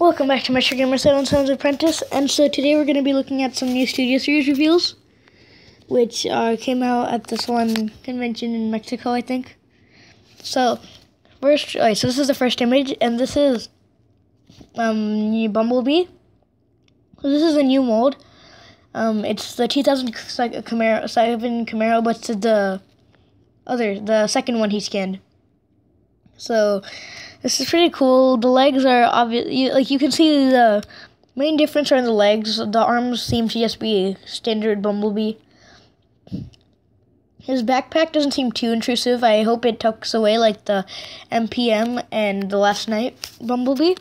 Welcome back to Metro Gamer 7 Sons Apprentice, and so today we're going to be looking at some new Studio Series reveals, which uh, came out at this one convention in Mexico, I think. So, first, okay, so this is the first image, and this is um, new Bumblebee. So this is a new mold. Um, it's the 2000 Camaro, 7 Camaro, but the other, the second one he scanned. So, this is pretty cool. The legs are obvious. Like you can see the main difference are in the legs. The arms seem to just be standard Bumblebee. His backpack doesn't seem too intrusive. I hope it tucks away like the MPM and the Last Knight Bumblebee.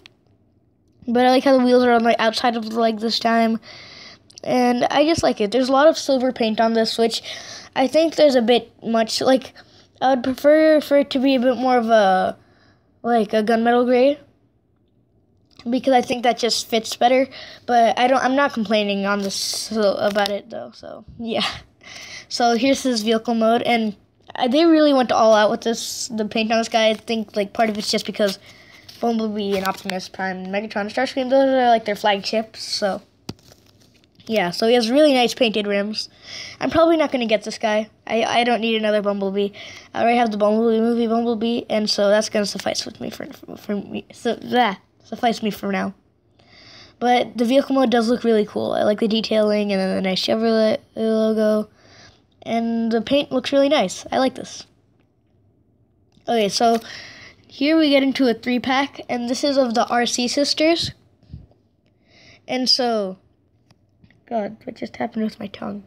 But I like how the wheels are on the outside of the leg this time. And I just like it. There's a lot of silver paint on this, which I think there's a bit much. Like, I would prefer for it to be a bit more of a like a gunmetal gray because I think that just fits better. But I don't. I'm not complaining on this so, about it though. So yeah. So here's his vehicle mode, and they really went all out with this. The paint on this guy. I think like part of it's just because Bumblebee and Optimus Prime, Megatron, Starscream, those are like their flagships. So yeah, so he has really nice painted rims. I'm probably not going to get this guy. I, I don't need another Bumblebee. I already have the Bumblebee movie Bumblebee, and so that's going to suffice with me for, for, me. So that suffice me for now. But the vehicle mode does look really cool. I like the detailing and then the nice Chevrolet logo. And the paint looks really nice. I like this. Okay, so here we get into a three pack, and this is of the Arcee sisters. And so God, what just happened with my tongue?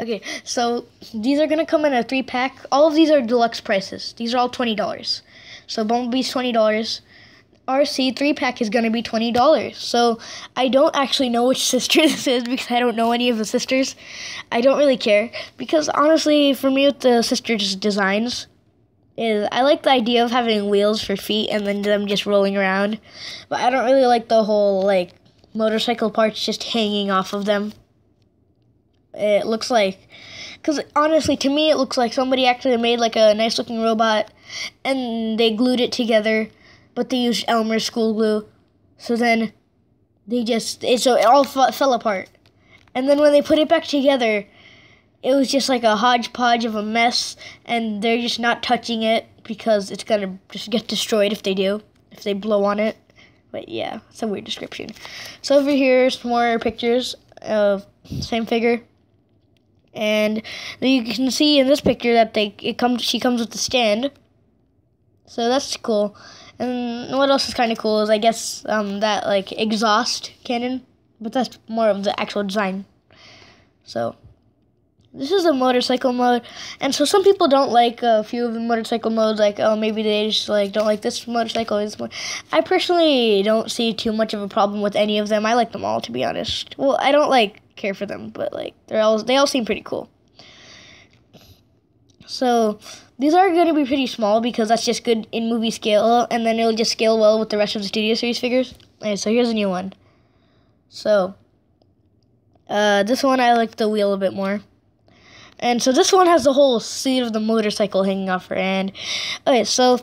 Okay, so these are gonna come in a three pack. All of these are deluxe prices. These are all twenty dollars. So Bumblebee's twenty dollars. Arcee three pack is gonna be twenty dollars. So I don't actually know which sister this is because I don't know any of the sisters. I don't really care because honestly, for me with the sisters designs, is I like the idea of having wheels for feet and then them just rolling around, but I don't really like the whole like motorcycle parts just hanging off of them. It looks like, because honestly, to me, it looks like somebody actually made like a nice looking robot and they glued it together, but they used Elmer's school glue. So then they just, it, so it all f- fell apart. And then when they put it back together, it was just like a hodgepodge of a mess, and they're just not touching it because it's gonna just get destroyed if they do, if they blow on it. But yeah, it's a weird description. So over here, some more pictures of same figure. And you can see in this picture that they it comes she comes with the stand. So that's cool. And what else is kind of cool is I guess um, that like exhaust cannon, but that's more of the actual design. So this is a motorcycle mode, and so some people don't like a few of the motorcycle modes. Like, oh, maybe they just like don't like this motorcycle. This one. I personally don't see too much of a problem with any of them. I like them all, to be honest. Well, I don't like care for them, but like they're all they all seem pretty cool. So these are going to be pretty small because that's just good in movie scale, and then it'll just scale well with the rest of the Studio Series figures. Okay, so here's a new one. So uh, this one I like the wheel a bit more. And so this one has the whole seat of the motorcycle hanging off her hand. Okay, so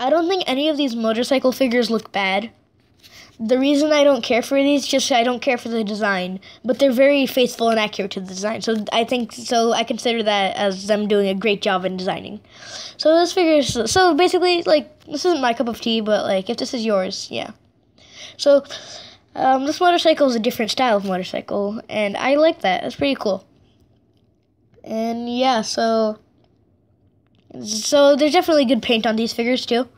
I don't think any of these motorcycle figures look bad. The reason I don't care for these just I don't care for the design, but they're very faithful and accurate to the design. So I think so I consider that as them doing a great job in designing. So this figure is so basically like this isn't my cup of tea, but like if this is yours, yeah. So um, this motorcycle is a different style of motorcycle, and I like that. It's pretty cool and yeah, so so there's definitely good paint on these figures too.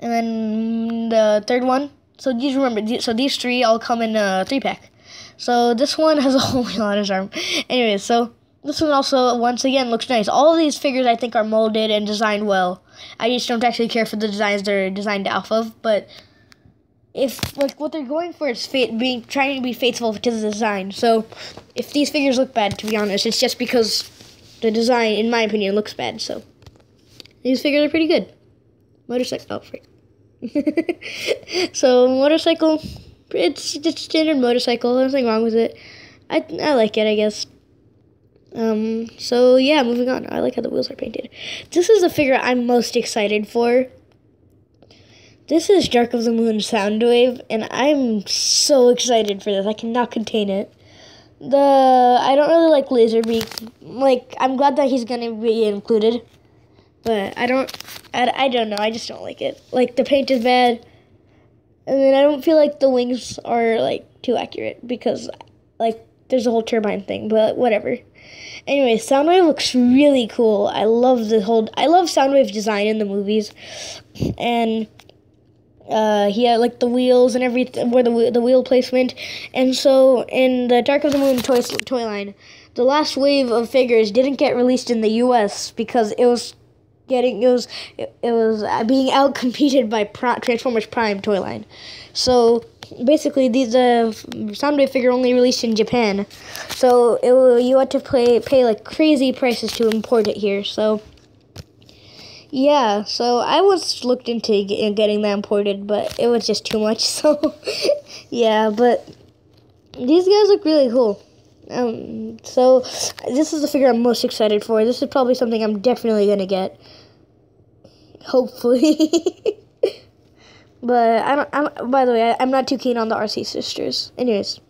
And then the third one. So these remember, so these three all come in a three pack. So this one has a whole on his arm. Anyway, so this one also once again looks nice. All these figures I think are molded and designed well. I just don't actually care for the designs they're designed off of, but if like what they're going for is being trying to be faithful to the design. So if these figures look bad, to be honest, it's just because the design, in my opinion, looks bad. So these figures are pretty good. Motorcycle, oh freak. so motorcycle, it's just standard motorcycle. Nothing wrong with it. I I like it. I guess. Um. So yeah, moving on. I like how the wheels are painted. This is the figure I'm most excited for This is Dark of the Moon Soundwave, and I'm so excited for this. I cannot contain it. The I don't really like Laserbeak. Like I'm glad that he's gonna be included, but I don't. I, I don't know. I just don't like it. Like the paint is bad, and then I don't feel like the wings are like too accurate because like there's a whole turbine thing. But whatever. Anyway, Soundwave looks really cool. I love the whole. I love Soundwave design in the movies, and uh, he had like the wheels and everything, where the the wheel placement, and so in the Dark of the Moon toy toy line, the last wave of figures didn't get released in the U.S. because it was getting it was it, it was being out competed by Pro- Transformers Prime toy line, so basically these uh Soundwave figure only released in Japan, so it you had to pay pay like crazy prices to import it here, so. Yeah, so I was looked into getting that imported, but it was just too much. So, yeah, but these guys look really cool. Um, so this is the figure I'm most excited for. This is probably something I'm definitely gonna get. Hopefully. but I don't. I'm, by the way, I, I'm not too keen on the Arcee sisters. Anyways,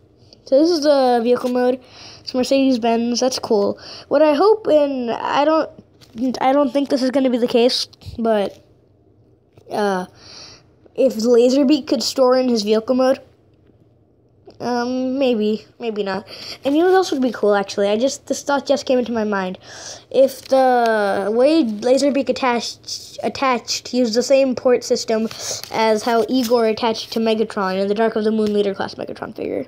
so this is the vehicle mode. It's Mercedes Benz. That's cool. What I hope, and I don't I don't think this is going to be the case, but uh, if Laserbeak could store in his vehicle mode, um, maybe, maybe not. And you know what else would be cool, actually? I just, this thought just came into my mind. If the way Laserbeak attached, attached used the same port system as how Igor attached to Megatron in the Dark of the Moon Leader class Megatron figure.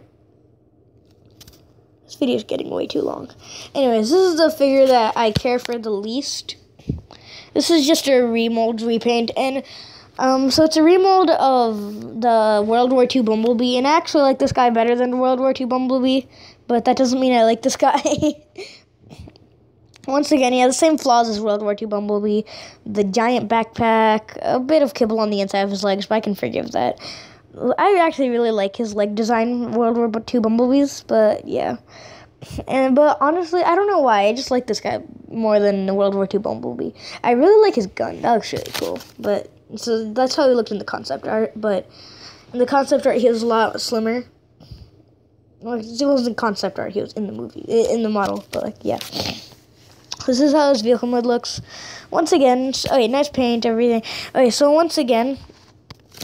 This video is getting way too long. Anyways, this is the figure that I care for the least. This is just a remold, repaint, and um, so it's a remold of the World War II Bumblebee, and I actually like this guy better than World War II Bumblebee, but that doesn't mean I like this guy. Once again, he has the same flaws as World War II Bumblebee. The giant backpack, a bit of kibble on the inside of his legs, but I can forgive that. I actually really like his leg design World War II Bumblebees, but yeah. And but honestly, I don't know why. I just like this guy more than the World War II Bumblebee. I really like his gun. That looks really cool. But so that's how he looked in the concept art. But in the concept art, he was a lot slimmer. Well, it wasn't concept art. He was in the movie, in the model. But like, yeah. This is how his vehicle mode looks. Once again, okay, nice paint, everything. Okay, so once again,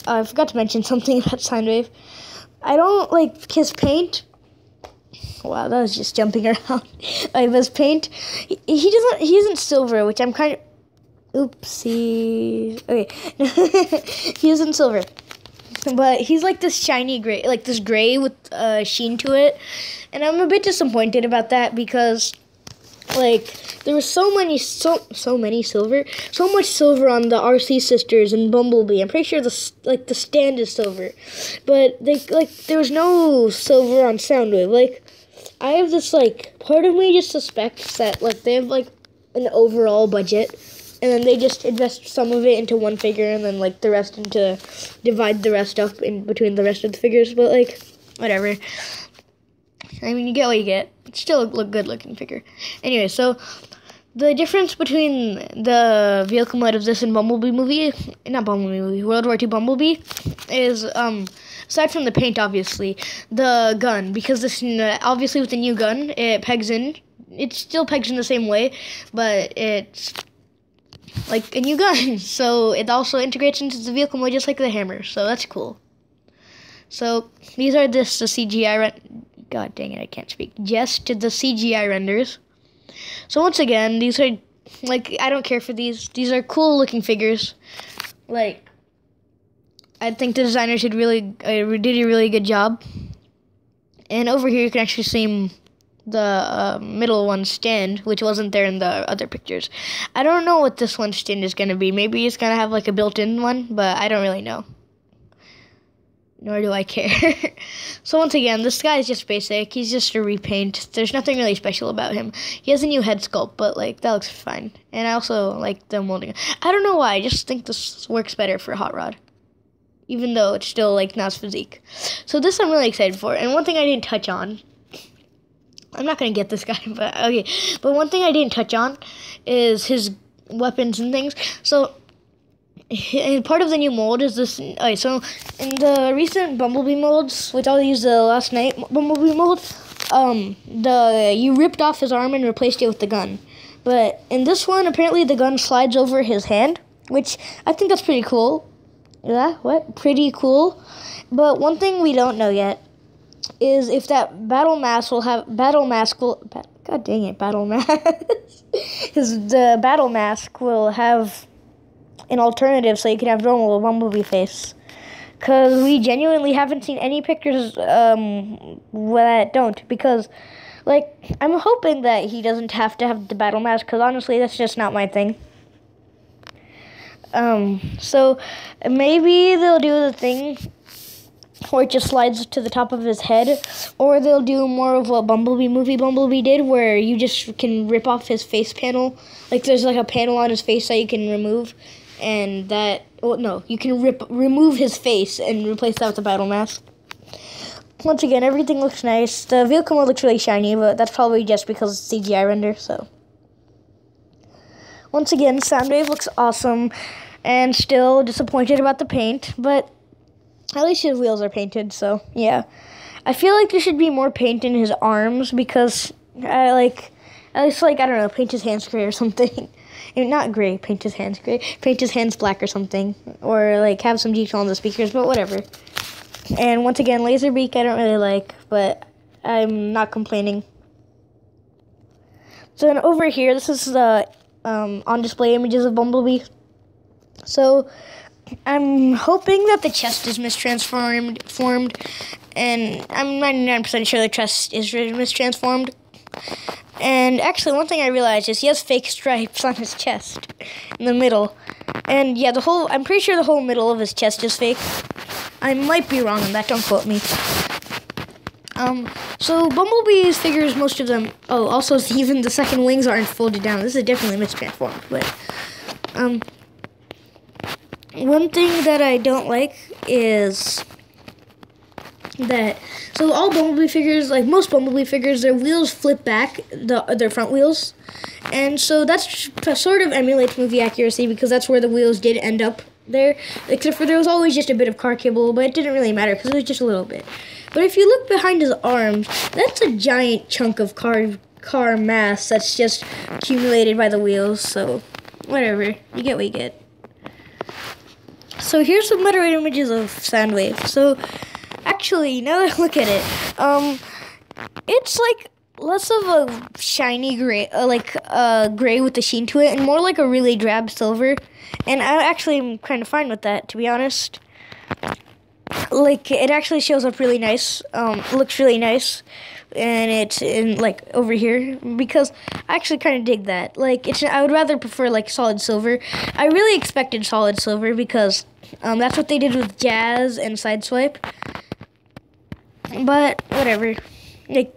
I forgot to mention something about Soundwave. I don't like his paint. Wow, that was just jumping around. like his paint, he, he doesn't. He isn't silver, which I'm kind of. Oopsie. Okay, he isn't silver, but he's like this shiny gray, like this gray with uh, sheen to it, and I'm a bit disappointed about that because like there was so many so so many silver so much silver on the Arcee sisters and bumblebee. I'm pretty sure the like the stand is silver. But they like there was no silver on soundwave. Like i have this like part of me just suspects that like they have like an overall budget and then they just invest some of it into one figure and then like the rest into divide the rest up in between the rest of the figures. But like whatever I mean, you get what you get. It's still a look good looking figure. Anyway, so the difference between the vehicle mode of this and Bumblebee movie, not Bumblebee movie, World War II Bumblebee, is um aside from the paint, obviously, the gun because this obviously with the new gun it pegs in. It still pegs in the same way, but it's like a new gun, so it also integrates into the vehicle mode just like the hammer. So that's cool. So these are just the CGI God dang it, I can't speak. Just to the CGI renders. So once again, these are like I don't care for these. These are cool looking figures. Like I think the designers did really uh, did a really good job. And over here you can actually see the uh, middle one stand, which wasn't there in the other pictures. I don't know what this one stand is gonna be. Maybe it's gonna have like a built-in one, but I don't really know nor do I care. so once again, this guy is just basic. He's just a repaint. There's nothing really special about him. He has a new head sculpt, but like that looks fine. And I also like the molding. I don't know why. I just think this works better for Hot Rod. Even though it's still like not physique. So this I'm really excited for. And one thing I didn't touch on. I'm not gonna get this guy, but okay. But one thing I didn't touch on is his weapons and things. So and part of the new mold is this. Alright, so in the recent Bumblebee molds, which I'll use the Last Knight Bumblebee mold, um, the you ripped off his arm and replaced it with the gun. But in this one, apparently the gun slides over his hand, which I think that's pretty cool. Yeah, what? Pretty cool. But one thing we don't know yet is if that battle mask will have battle mask will. God dang it, battle mask. Because the battle mask will have an alternative so you can have normal Bumblebee face. Because we genuinely haven't seen any pictures um, that don't. Because, like, I'm hoping that he doesn't have to have the battle mask. Because honestly, that's just not my thing. Um, so maybe they'll do the thing where it just slides to the top of his head, or they'll do more of what Bumblebee movie Bumblebee did, where you just can rip off his face panel. Like there's like a panel on his face that you can remove, and that well no, you can rip remove his face and replace that with a battle mask. Once again, everything looks nice. The vehicle looks really shiny, but that's probably just because it's CGI render. So once again, Soundwave looks awesome, and still disappointed about the paint, but at least his wheels are painted, so yeah. I feel like there should be more paint in his arms because I like at least like I don't know, paint his hands gray or something. Not gray, paint his hands gray. Paint his hands black or something. Or like have some detail on the speakers, but whatever. And once again, Laserbeak I don't really like, but I'm not complaining. So then over here, this is the um, on display images of Bumblebee. So I'm hoping that the chest is mistransformed, formed, and I'm 99% sure the chest is mistransformed. And actually, one thing I realized is he has fake stripes on his chest in the middle. And yeah, the whole, I'm pretty sure the whole middle of his chest is fake. I might be wrong on that, don't quote me. Um, so Bumblebee's figures, most of them, oh, also even the second wings aren't folded down. This is definitely mistransformed, but, um, one thing that I don't like is that so all Bumblebee figures, like most Bumblebee figures, their wheels flip back, the their front wheels, and so that's sort of emulates movie accuracy because that's where the wheels did end up there. Except for there was always just a bit of car kibble, but it didn't really matter because it was just a little bit. But if you look behind his arms, that's a giant chunk of car car mass that's just accumulated by the wheels. So whatever, you get what you get. So here's some better images of Soundwave. So actually, now that I look at it, um, it's like less of a shiny gray, uh, like uh, gray with the sheen to it, and more like a really drab silver. And I actually am kind of fine with that, to be honest. Like it actually shows up really nice. Um, looks really nice and it's in like over here because I actually kind of dig that. Like it's I would rather prefer like solid silver. I really expected solid silver because um, that's what they did with Jazz and Sideswipe. But whatever. Like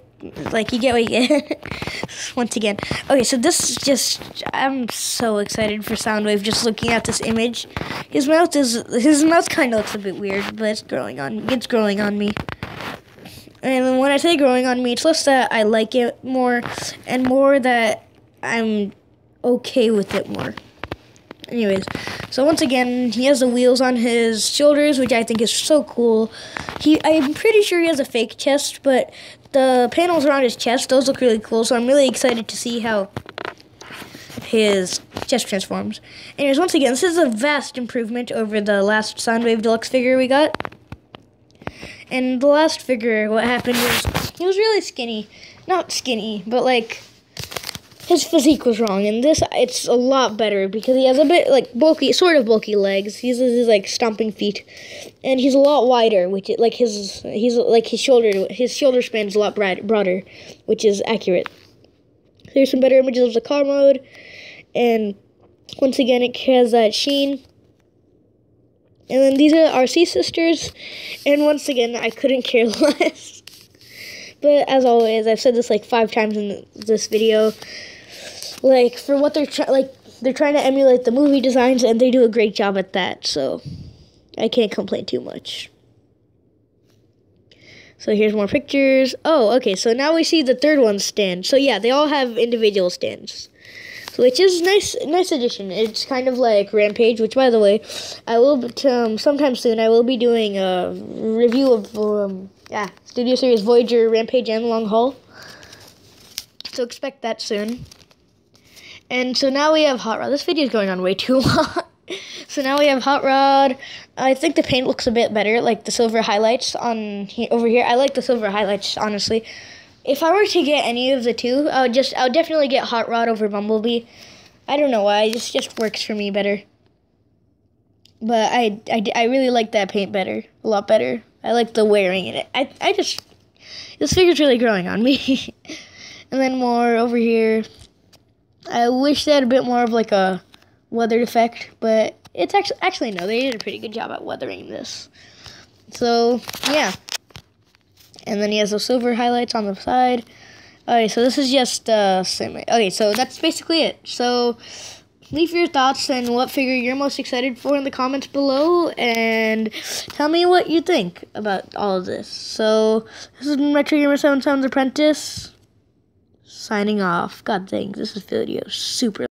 like you get what you get. Once again. Okay, so this is just I'm so excited for Soundwave just looking at this image. His mouth is his mouth kind of looks a bit weird, but it's growing on it's growing on me. And when I say growing on me, it's less that I like it more and more that I'm okay with it more. Anyways, so once again, he has the wheels on his shoulders, which I think is so cool. He, I'm pretty sure he has a fake chest, but the panels around his chest, those look really cool. So I'm really excited to see how his chest transforms. Anyways, once again, this is a vast improvement over the last Soundwave Deluxe figure we got. And the last figure, what happened was he was really skinny. Not skinny, but like his physique was wrong. And this, it's a lot better because he has a bit like bulky, sort of bulky legs. He's his like stomping feet, and he's a lot wider, which it, like his he's like his shoulder his shoulder span is a lot broad, broader, which is accurate. There's some better images of the car mode, and once again it has that sheen and then these are Arcee sisters. And once again, I couldn't care less. but as always, I've said this like five times in this video. Like, for what they're trying, like, they're trying to emulate the movie designs, and they do a great job at that. So, I can't complain too much. So here's more pictures. Oh, okay. So now we see the third one stand. So yeah, they all have individual stands. which is nice. Nice addition. It's kind of like Rampage, which by the way, I will um, sometime soon. I will be doing a review of um, yeah Studio Series Voyager, Rampage, and Long Haul. So expect that soon. And so now we have Hot Rod. This video is going on way too long. so now we have Hot Rod. I think the paint looks a bit better, like the silver highlights on over here. I like the silver highlights, honestly. If I were to get any of the two, I would just, I would definitely get Hot Rod over Bumblebee. I don't know why, this just works for me better. But I, I, I really like that paint better, a lot better. I like the wearing in it. I, I just, this figure's really growing on me. and then more over here. I wish they had a bit more of like a weathered effect, but it's actually actually no, they did a pretty good job at weathering this. So yeah, and then he has those silver highlights on the side. Okay, so this is just uh, same. Okay, so that's basically it. So leave your thoughts and what figure you're most excited for in the comments below, and tell me what you think about all of this. So this is Retro Gamer Seven Sounds Apprentice signing off. God dang, this is video super.